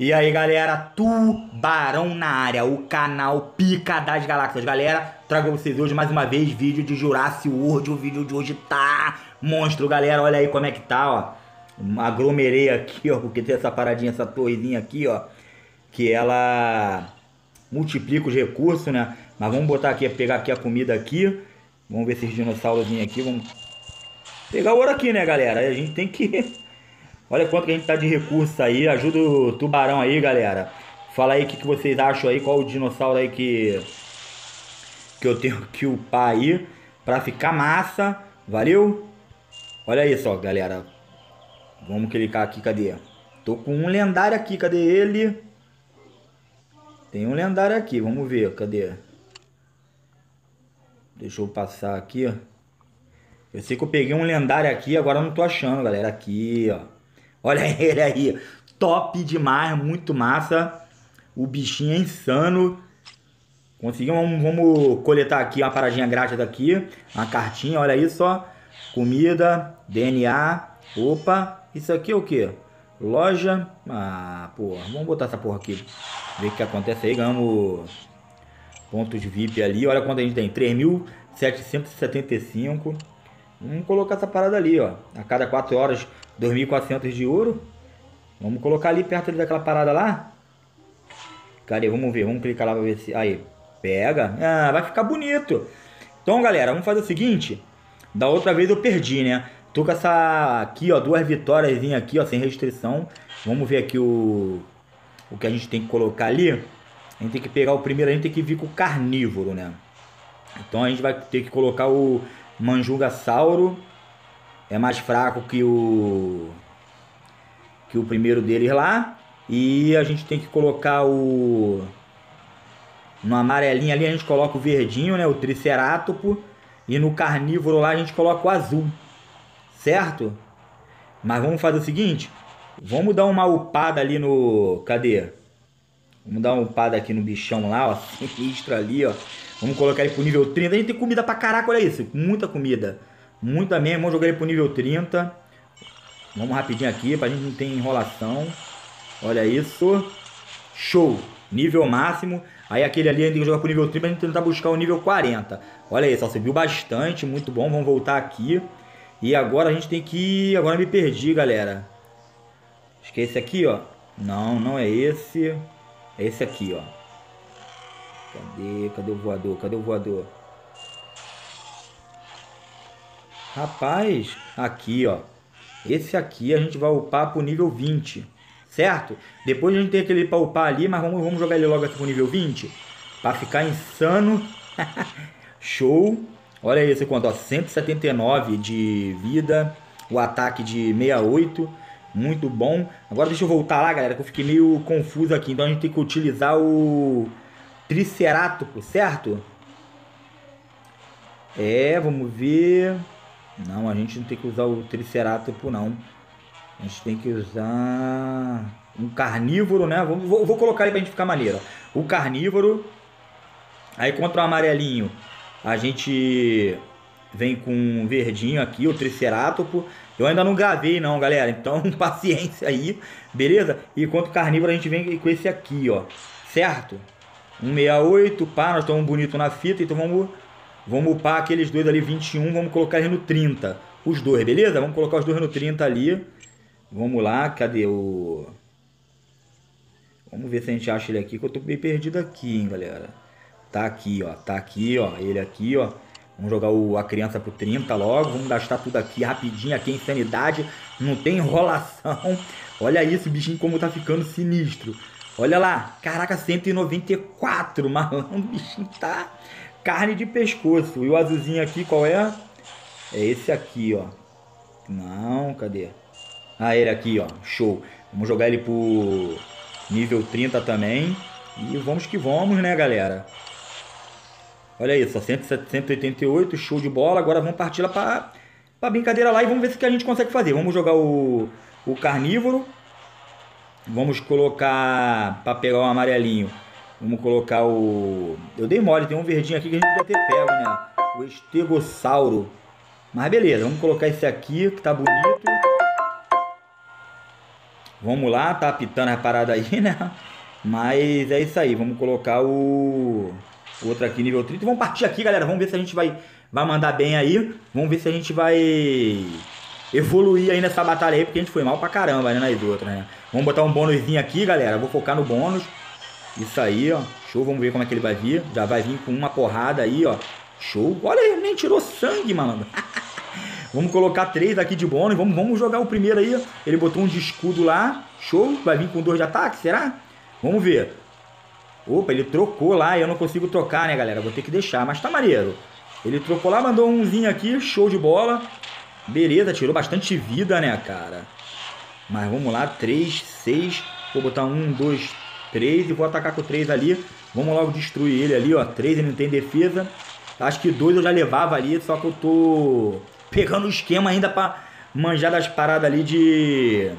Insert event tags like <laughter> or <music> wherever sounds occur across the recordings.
E aí galera, Tubarão na área, o canal Pica das Galáxias. Galera, trago vocês hoje mais uma vez vídeo de Jurassic World. O vídeo de hoje tá monstro, galera. Olha aí como é que tá, ó. Aglomerei aqui, ó, porque tem essa paradinha, essa torrezinha aqui, ó. Que ela multiplica os recursos, né? Mas vamos botar aqui, pegar aqui a comida aqui. Vamos ver esses dinossauros aqui, vamos pegar o ouro aqui, né, galera? A gente tem que <laughs> Olha quanto que a gente tá de recurso aí. Ajuda o tubarão aí, galera. Fala aí o que, que vocês acham aí. Qual o dinossauro aí que, que eu tenho que upar aí. Pra ficar massa. Valeu? Olha isso, ó, galera. Vamos clicar aqui, cadê? Tô com um lendário aqui, cadê ele? Tem um lendário aqui, vamos ver, cadê? Deixa eu passar aqui, ó. Eu sei que eu peguei um lendário aqui, agora eu não tô achando, galera. Aqui, ó. Olha <laughs> ele aí. Top demais, muito massa. O bichinho é insano. Conseguimos, vamos, vamos coletar aqui uma paradinha grátis daqui. Uma cartinha, olha isso, ó. Comida, DNA. Opa, isso aqui é o que? Loja. Ah, porra, vamos botar essa porra aqui. Ver o que acontece aí. Ganhamos pontos VIP ali. Olha quanto a gente tem: 3.775. Vamos colocar essa parada ali, ó. A cada 4 horas 2.400 de ouro. Vamos colocar ali perto daquela parada lá. Cadê? Vamos ver. Vamos clicar lá pra ver se... Aí. Pega. Ah, vai ficar bonito. Então, galera, vamos fazer o seguinte. Da outra vez eu perdi, né? Tô com essa... Aqui, ó. Duas vitórias aqui, ó. Sem restrição. Vamos ver aqui o... O que a gente tem que colocar ali. A gente tem que pegar o primeiro. A gente tem que vir com o carnívoro, né? Então a gente vai ter que colocar o Manjuga Sauro é mais fraco que o que o primeiro deles lá. E a gente tem que colocar o no amarelinho ali a gente coloca o verdinho, né, o triceratopo, e no carnívoro lá a gente coloca o azul. Certo? Mas vamos fazer o seguinte, vamos dar uma upada ali no, cadê? Vamos dar uma upada aqui no bichão lá, ó, <laughs> sinistro ali, ó. Vamos colocar ele pro nível 30. A gente tem comida pra caraca, olha isso, muita comida. Muita mesmo, vamos jogar ele pro nível 30. Vamos rapidinho aqui, pra gente não ter enrolação. Olha isso. Show! Nível máximo. Aí aquele ali a gente tem que jogar pro nível 30 pra gente tentar buscar o nível 40. Olha isso, ó, subiu bastante, muito bom. Vamos voltar aqui. E agora a gente tem que... Agora me perdi, galera. Acho que é esse aqui, ó. Não, não é esse. É esse aqui, ó. Cadê? Cadê o voador? Cadê o voador? Rapaz, aqui ó. Esse aqui a gente vai upar pro nível 20. Certo? Depois a gente tem aquele para upar ali, mas vamos, vamos jogar ele logo aqui pro nível 20. Para ficar insano. <laughs> Show. Olha esse quanto, ó. 179 de vida. O ataque de 68. Muito bom. Agora deixa eu voltar lá, galera, que eu fiquei meio confuso aqui. Então a gente tem que utilizar o Triceratopo, certo? É, vamos ver. Não, a gente não tem que usar o Triceratopo, não. A gente tem que usar um carnívoro, né? Vou, vou colocar aí pra gente ficar maneiro. O carnívoro. Aí contra o amarelinho, a gente vem com um verdinho aqui, o Triceratopo. Eu ainda não gravei não, galera. Então, <laughs> paciência aí, beleza? E contra o carnívoro, a gente vem com esse aqui, ó. Certo? 168, pá, nós estamos bonito na fita, então vamos Vamos upar aqueles dois ali, 21, vamos colocar eles no 30. Os dois, beleza? Vamos colocar os dois no 30 ali. Vamos lá, cadê o... Vamos ver se a gente acha ele aqui, que eu tô meio perdido aqui, hein, galera. Tá aqui, ó. Tá aqui, ó. Ele aqui, ó. Vamos jogar o, a criança pro 30 logo. Vamos gastar tudo aqui rapidinho. Aqui é insanidade. Não tem enrolação. <laughs> Olha isso, bichinho como tá ficando sinistro. Olha lá. Caraca, 194. <laughs> Malandro, bichinho tá carne de pescoço. E o azulzinho aqui, qual é? É esse aqui, ó. Não, cadê? Ah, ele aqui, ó. Show. Vamos jogar ele pro nível 30 também. E vamos que vamos, né, galera? Olha isso, ó, 188, show de bola. Agora vamos partir lá pra, pra brincadeira lá e vamos ver se que a gente consegue fazer. Vamos jogar o, o carnívoro. Vamos colocar, para pegar o amarelinho, vamos colocar o... Eu dei mole, tem um verdinho aqui que a gente podia ter pego, né? O estegossauro. Mas beleza, vamos colocar esse aqui, que tá bonito. Vamos lá, tá apitando a parada aí, <laughs> né? Mas é isso aí, vamos colocar o... Outro aqui, nível 30. Vamos partir aqui, galera. Vamos ver se a gente vai, vai mandar bem aí. Vamos ver se a gente vai evoluir aí nessa batalha aí, porque a gente foi mal pra caramba, né, nas outras, né? Vamos botar um bônusinho aqui, galera. Vou focar no bônus. Isso aí, ó. Show, vamos ver como é que ele vai vir. Já vai vir com uma porrada aí, ó. Show. Olha, ele nem tirou sangue, mano. <laughs> vamos colocar três aqui de bônus. Vamos, vamos jogar o primeiro aí. Ele botou um de escudo lá. Show. Vai vir com dois de ataque, será? Vamos ver. Opa, ele trocou lá e eu não consigo trocar, né, galera? Vou ter que deixar, mas tá maneiro. Ele trocou lá, mandou umzinho aqui, show de bola. Beleza, tirou bastante vida, né, cara? Mas vamos lá, 3, 6. Vou botar 1, 2, 3 e vou atacar com 3 ali. Vamos logo destruir ele ali, ó. 3 ele não tem defesa. Acho que 2 eu já levava ali, só que eu tô pegando o esquema ainda pra manjar das paradas ali de...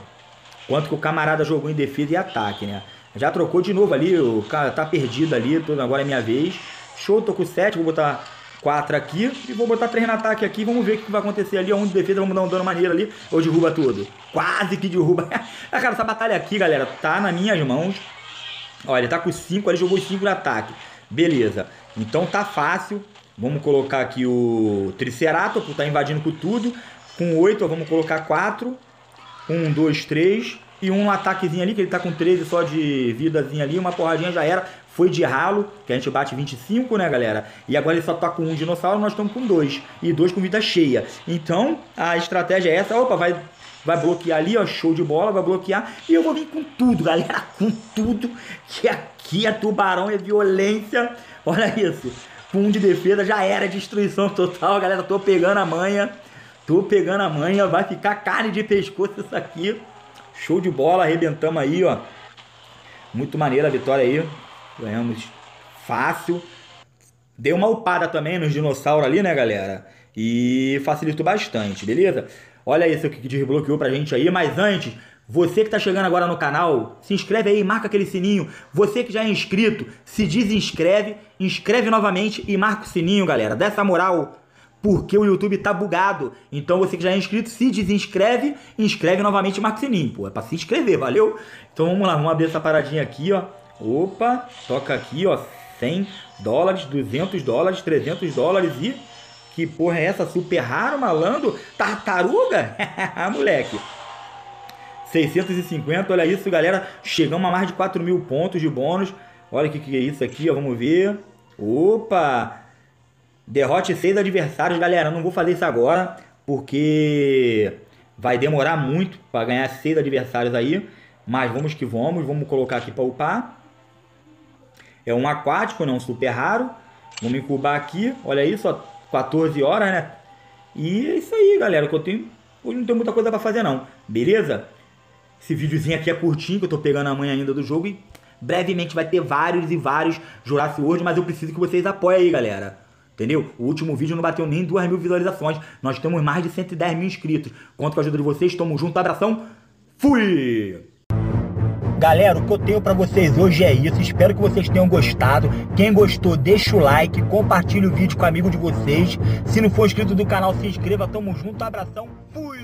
Quanto que o camarada jogou em defesa e ataque, né? Já trocou de novo ali, o cara tá perdido ali, agora é minha vez. Show, tô com 7, vou botar 4 aqui e vou botar 3 no ataque aqui. Vamos ver o que vai acontecer ali. Um de defesa, vamos dar um dano maneiro ali. Ou derruba tudo. Quase que derruba. <laughs> ah, cara, essa batalha aqui, galera, tá nas minhas mãos. Olha, tá com 5, ele jogou 5 no ataque. Beleza. Então tá fácil. Vamos colocar aqui o Triceratops, tá invadindo com tudo. Com 8, vamos colocar 4. 1, 2, 3. E um ataquezinho ali, que ele tá com 13 só de vidazinha ali, uma porradinha já era. Foi de ralo, que a gente bate 25, né, galera? E agora ele só tá com um dinossauro, nós estamos com dois. E dois com vida cheia. Então, a estratégia é essa. Opa, vai, vai bloquear ali, ó, show de bola, vai bloquear. E eu vou vir com tudo, galera, <laughs> com tudo. Que aqui é tubarão, é violência. Olha isso. Com um de defesa já era destruição total, galera. Tô pegando a manha. Tô pegando a manha, vai ficar carne de pescoço isso aqui. Show de bola, arrebentamos aí, ó. Muito maneira a vitória aí. Ganhamos fácil. Deu uma upada também nos dinossauros ali, né, galera? E facilitou bastante, beleza? Olha isso que desbloqueou pra gente aí. Mas antes, você que tá chegando agora no canal, se inscreve aí, marca aquele sininho. Você que já é inscrito, se desinscreve, inscreve novamente e marca o sininho, galera. Dessa moral porque o YouTube tá bugado. Então você que já é inscrito, se desinscreve, inscreve novamente e marca o sininho, pô. É pra se inscrever, valeu? Então vamos lá, vamos abrir essa paradinha aqui, ó. Opa, toca aqui, ó. 100 dólares, 200 dólares, 300 dólares e... Que porra é essa? Super raro, malandro? Tartaruga? <laughs> Moleque. 650, olha isso, galera. Chegamos a mais de 4 mil pontos de bônus. Olha o que, que é isso aqui, ó. Vamos ver. Opa! Derrote seis adversários, galera. Não vou fazer isso agora, porque vai demorar muito para ganhar seis adversários aí. Mas vamos que vamos. Vamos colocar aqui para upar. É um aquático, não super raro. Vamos incubar aqui. Olha isso, ó, 14 horas, né? E é isso aí, galera. Que eu tenho. Hoje não tem muita coisa para fazer, não. Beleza? Esse videozinho aqui é curtinho, que eu tô pegando a manhã ainda do jogo. E brevemente vai ter vários e vários Jurassic World. Mas eu preciso que vocês apoiem aí, galera. Entendeu? O último vídeo não bateu nem 2 mil visualizações. Nós temos mais de 110 mil inscritos. Conto com a ajuda de vocês. Tamo junto. Abração. Fui! Galera, o que eu tenho para vocês hoje é isso. Espero que vocês tenham gostado. Quem gostou, deixa o like, compartilhe o vídeo com amigo de vocês. Se não for inscrito do canal, se inscreva. Tamo junto, abração, fui!